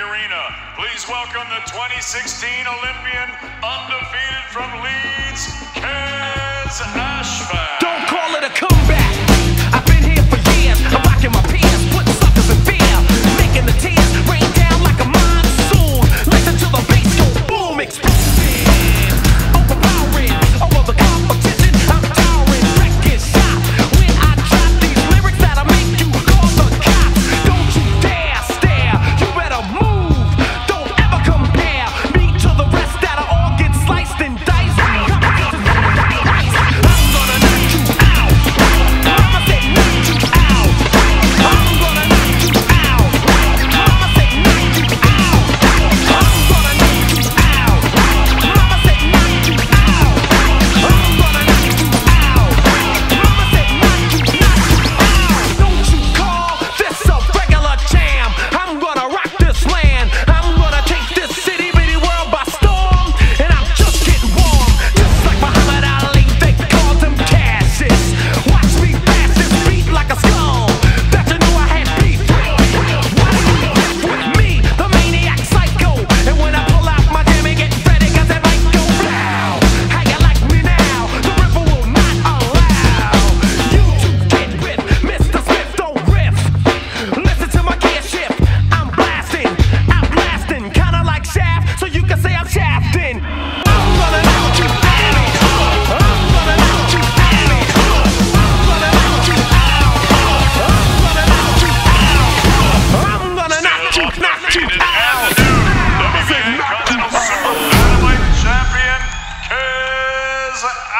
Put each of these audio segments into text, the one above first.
arena. Please welcome the 2016 Olympian, undefeated from Leeds,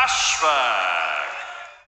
Ashford.